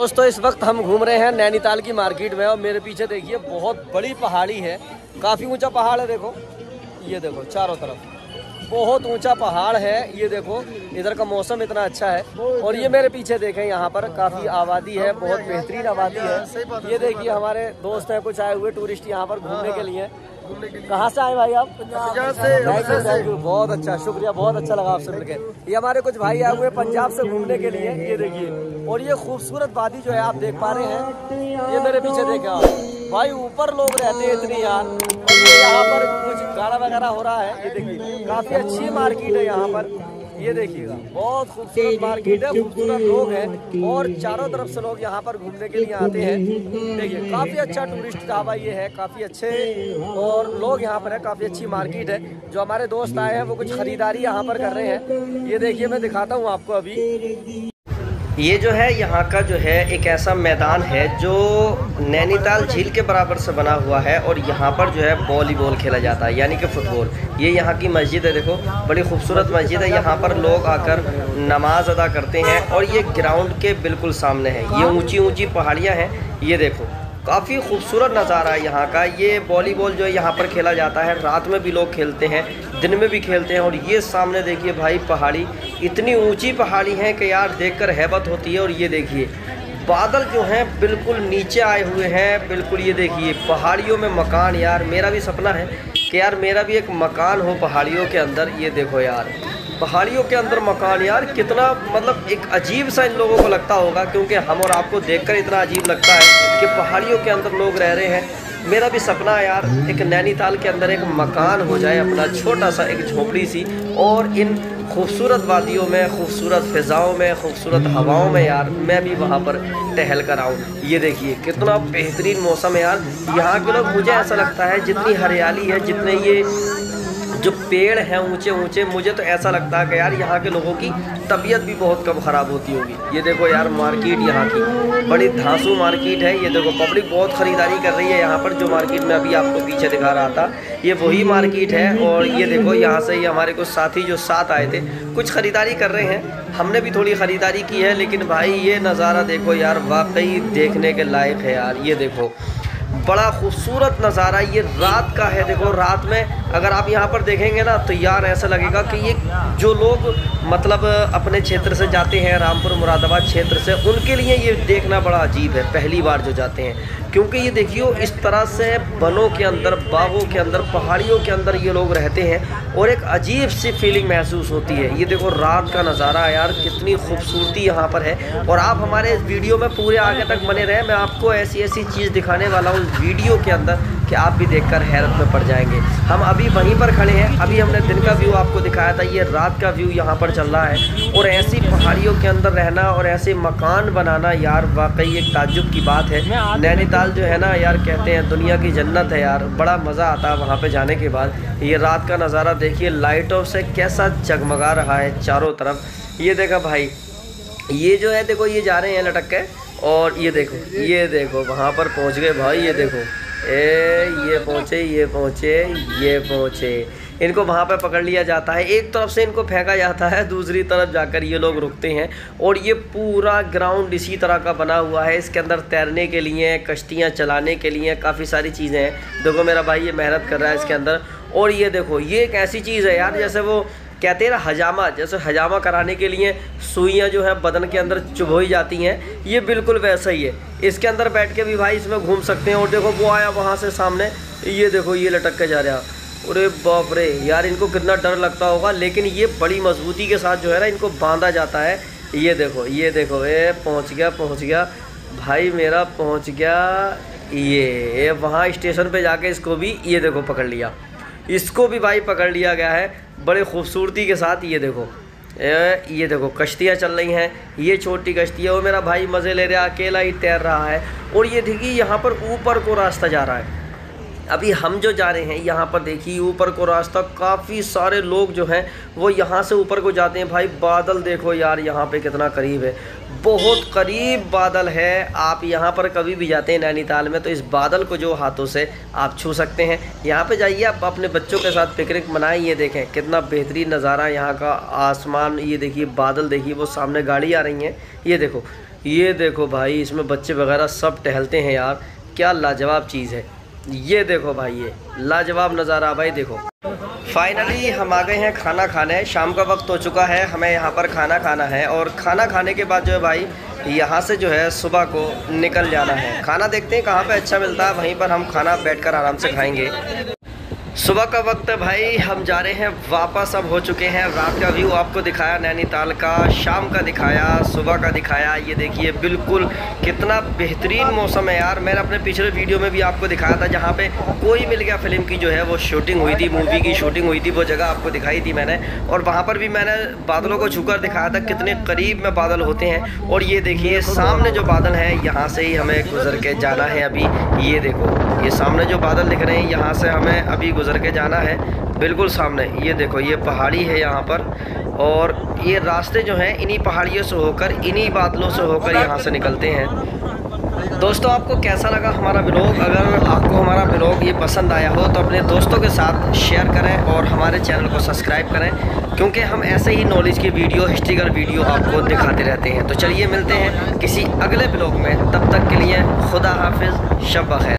दोस्तों, इस वक्त हम घूम रहे हैं नैनीताल की मार्केट में और मेरे पीछे देखिए, बहुत बड़ी पहाड़ी है। काफ़ी ऊँचा पहाड़ है, देखो। ये देखो, चारों तरफ़। बहुत ऊँचा पहाड़ है, ये देखो। इधर का मौसम इतना अच्छा है। और ये मेरे पीछे देखें, यहाँ पर काफ़ी आबादी है, बहुत बेहतरीन आबादी है। ये देखिए, हमारे दोस्त हैं, कुछ आए हुए टूरिस्ट यहाँ पर घूमने के लिए। कहाँ से आए भाई आप? पंजाब। से थैंक यू बहुत अच्छा शुक्रिया बहुत अच्छा लगा आपसे मिलकर ये हमारे कुछ भाई आए हुए पंजाब से घूमने के लिए ये देखिए। और ये खूबसूरत वादी जो है आप देख पा रहे हैं। ये मेरे पीछे देखा भाई ऊपर लोग रहते हैं इतनी यार यहाँ पर कुछ गाड़ा वगैरह हो रहा है ये देखिए। काफ़ी अच्छी मार्केट है यहाँ पर। ये देखिएगा बहुत खूबसूरत मार्केट है खूबसूरत लोग हैं और चारों तरफ़ से लोग यहाँ पर घूमने के लिए आते हैं। देखिए काफ़ी अच्छा टूरिस्ट ढाबा ये है काफ़ी अच्छे और लोग यहाँ पर है काफ़ी अच्छी मार्केट है। जो हमारे दोस्त आए हैं वो कुछ खरीदारी यहाँ पर कर रहे हैं। ये देखिए मैं दिखाता हूँ आपको अभी। ये जो है, यहाँ का जो है एक ऐसा मैदान है जो नैनीताल झील के बराबर से बना हुआ है और यहाँ पर जो है वॉलीबॉल खेला जाता है, यानी कि फुटबॉल। ये यहाँ की मस्जिद है, देखो, बड़ी खूबसूरत मस्जिद है। यहाँ पर लोग आकर नमाज़ अदा करते हैं और ये ग्राउंड के बिल्कुल सामने है। ये ऊँची ऊँची पहाड़ियाँ हैं, ये देखो। काफ़ी खूबसूरत नज़ारा है यहाँ का। ये वॉलीबॉल जो है यहाँ पर खेला जाता है। रात में भी लोग खेलते हैं, दिन में भी खेलते हैं और ये सामने देखिए भाई पहाड़ी, इतनी ऊँची पहाड़ी है कि यार देखकर हैबत होती है और ये देखिए, बादल जो हैं बिल्कुल नीचे आए हुए हैं। बिल्कुल ये देखिए, पहाड़ियों में मकान यार, मेरा भी सपना है कि यार मेरा भी एक मकान हो पहाड़ियों के अंदर, ये देखो यार। पहाड़ियों के अंदर मकान, यार, कितना मतलब एक अजीब सा इन लोगों को लगता होगा, क्योंकि हम और आपको देखकर इतना अजीब लगता है कि पहाड़ियों के अंदर लोग रह रहे हैं। मेरा भी सपना है, यार, एक नैनीताल के अंदर एक मकान हो जाए, अपना छोटा सा एक झोपड़ी सी, और इन खूबसूरत वादियों में, खूबसूरत फ़िज़ाओं में, खूबसूरत हवाओं में, यार, मैं भी वहाँ पर टहल कर आऊँ। ये देखिए, कितना बेहतरीन मौसम है, यार। यहाँ के लोग, मुझे ऐसा लगता है, जितनी हरियाली है, जितने ये जो पेड़ हैं ऊँचे ऊँचे, मुझे तो ऐसा लगता है कि यार यहाँ के लोगों की तबीयत भी बहुत कम ख़राब होती होगी। ये देखो यार मार्केट यहाँ की, बड़ी धांसू मार्केट है। ये देखो पब्लिक बहुत ख़रीदारी कर रही है यहाँ पर, जो मार्केट में अभी आपको पीछे दिखा रहा था। ये वही मार्केट है और ये देखो यहाँ से ये हमारे कुछ साथी जो साथ आए थे, कुछ ख़रीदारी कर रहे हैं। हमने भी थोड़ी ख़रीदारी की है, लेकिन भाई ये नज़ारा देखो यार, वाकई देखने के लायक है यार। ये देखो बड़ा खूबसूरत नज़ारा ये रात का है। देखो, रात में अगर आप यहाँ पर देखेंगे ना तो यार ऐसा लगेगा कि ये जो लोग मतलब अपने क्षेत्र से जाते हैं, रामपुर मुरादाबाद क्षेत्र से, उनके लिए ये देखना बड़ा अजीब है, पहली बार जो जाते हैं। क्योंकि ये देखियो, इस तरह से बनों के अंदर, बागों के अंदर, पहाड़ियों के अंदर ये लोग रहते हैं और एक अजीब सी फीलिंग महसूस होती है। ये देखो, रात का नज़ारा यार, कितनी खूबसूरती यहाँ पर है। और आप हमारे इस वीडियो में पूरे आगे तक बने रहें। मैं आपको ऐसी ऐसी चीज़ दिखाने वाला हूँ वीडियो के अंदर। कि आप भी देखकर हैरत में पड़ जाएँगे। हम अभी वहीं पर खड़े हैं। अभी हमने दिन का व्यू आपको दिखाया था ये रात का व्यू यहाँ पर चल रहा है। और ऐसी पहाड़ियों के अंदर रहना और ऐसे मकान बनाना यार वाकई एक ताजुब की बात है। नैनीताल जो है ना यार कहते हैं दुनिया की जन्नत है यार। बड़ा मज़ा आता है वहाँ पर जाने के बाद। ये रात का नज़ारा देखिए लाइटों से कैसा जगमगा रहा है चारों तरफ़। ये देखा भाई ये जो है देखो ये जा रहे हैं लटक के। और ये देखो ये देखो वहाँ पर पहुँच गए भाई ये देखो। ए, ये पहुँचे ये पहुँचे ये पहुँचे। इनको वहाँ पर पकड़ लिया जाता है। एक तरफ़ से इनको फेंका जाता है, दूसरी तरफ़ जाकर ये लोग रुकते हैं और ये पूरा ग्राउंड इसी तरह का बना हुआ है। इसके अंदर तैरने के लिए, कश्तियाँ चलाने के लिए काफ़ी सारी चीज़ें हैं। देखो मेरा भाई ये मेहनत कर रहा है इसके अंदर। और ये देखो, ये एक ऐसी चीज़ है यार, जैसे वो कहते हैं ना, हजामा, जैसे हजामा कराने के लिए सुइयाँ जो है बदन के अंदर चुभोई जाती हैं, ये बिल्कुल वैसा ही है। इसके अंदर बैठ के भी भाई इसमें घूम सकते हैं और देखो वो आया वहाँ से सामने, ये देखो, ये लटक के जा रहा अरे बाप रे, यार इनको कितना डर लगता होगा, लेकिन ये बड़ी मजबूती के साथ जो है ना, इनको बांधा जाता है। ये देखो ये देखो ये पहुँच गया पहुँच गया। भाई मेरा पहुँच गया, ये, वहाँ स्टेशन पे जाके इसको भी, ये देखो पकड़ लिया। इसको भी भाई पकड़ लिया गया है। बड़े खूबसूरती के साथ ये देखो। ये देखो, कश्तियाँ चल रही हैं, ये छोटी कश्ती है, और मेरा भाई मज़े ले रहा है, अकेला ही तैर रहा है, और ये देखिए यहाँ पर ऊपर को रास्ता जा रहा है। अभी हम जो जा रहे हैं, यहाँ पर देखिए, ऊपर को रास्ता, काफ़ी सारे लोग जो हैं, वो यहाँ से ऊपर को जाते हैं। भाई, बादल देखो यार, यहाँ पे कितना करीब है। बहुत करीब बादल है। आप यहाँ पर कभी भी जाते हैं नैनीताल में तो इस बादल को जो हाथों से आप छू सकते हैं। यहाँ पे जाइए, आप अपने बच्चों के साथ पिकनिक मनाएँ, ये देखें, कितना बेहतरीन नज़ारा यहाँ का। आसमान, ये देखिए, बादल देखिए, वो सामने गाड़ी आ रही हैं। ये देखो ये देखो भाई, इसमें बच्चे वगैरह सब टहलते हैं यार। क्या लाजवाब चीज़ है। ये देखो भाई, ये लाजवाब नज़ारा भाई देखो। फाइनली हम आ गए हैं खाना खाने। शाम का वक्त हो चुका है, हमें यहाँ पर खाना खाना है और खाना खाने के बाद जो है भाई, यहाँ से जो है सुबह को निकल जाना है। खाना देखते हैं कहाँ पे अच्छा मिलता है, वहीं पर हम खाना बैठकर आराम से खाएँगे। सुबह का वक्त है भाई, हम जा रहे हैं, वापस अब हो चुके हैं रात का व्यू आपको दिखाया, नैनीताल का, शाम का दिखाया, सुबह का दिखाया। ये देखिए बिल्कुल कितना बेहतरीन मौसम है यार। मैंने अपने पिछले वीडियो में भी आपको दिखाया था, जहाँ पे कोई मिल गया फ़िल्म की, जो है वो शूटिंग हुई थी मूवी की शूटिंग हुई थी, वो जगह आपको दिखाई थी मैंने। और वहाँ पर भी मैंने बादलों को छूकर दिखाया था, कितने करीब में बादल होते हैं। और ये देखिए, सामने जो बादल हैं, यहाँ से ही हमें गुजर के जाना है अभी। ये देखो, ये सामने जो बादल दिख रहे हैं, यहाँ से हमें अभी गुजर के जाना है, बिल्कुल सामने। ये देखो, ये पहाड़ी है यहाँ पर, और ये रास्ते जो हैं, इन्हीं पहाड़ियों से होकर, इन्हीं बादलों से होकर यहाँ से निकलते हैं। दोस्तों, आपको कैसा लगा हमारा ब्लॉग अगर आपको हमारा ब्लॉग ये पसंद आया हो तो अपने दोस्तों के साथ शेयर करें और हमारे चैनल को सब्सक्राइब करें, क्योंकि हम ऐसे ही नॉलेज की वीडियो हिस्ट्रिकल वीडियो आपको दिखाते रहते हैं। तो चलिए मिलते हैं किसी अगले ब्लॉग में। तब तक के लिए खुदा हाफिज़, शब खैर।